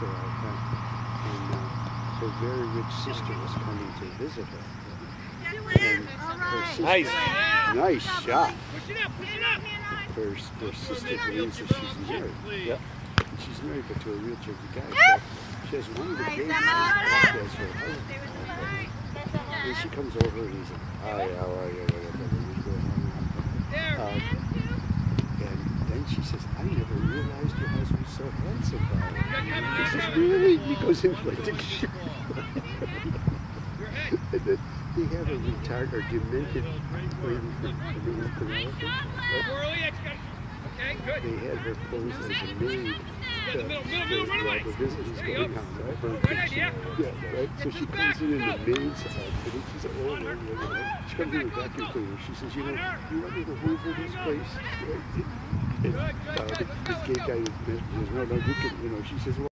her all the. And uh, her very rich sister was coming to visit her. And her sister, Nice. nice shot. Push it up, push it up. Her, her sister believes that she's married. Yeah. And she's married but to a real jerky guy. So she has one of the babies as her husband. And she comes over and he's like, hi, how are you? Whatever, what's going on? There. Um, and then she says, I never realized your husband was so handsome. Bob." He says, really? He goes in like the shit. They have a retired or demented lady from Dominican Republic. Go early, X got Okay, good. They had her pose as a maid. The visit is There you going go. right? Her Good idea. Yeah, right. So she comes in in the maid's outfit, and she's an old lady, right? She comes in with a vacuum cleaner. She says, you know, you want me to hoover this place? Right? And, uh, this gay guy, says, no, no, you can, you know, she says, well,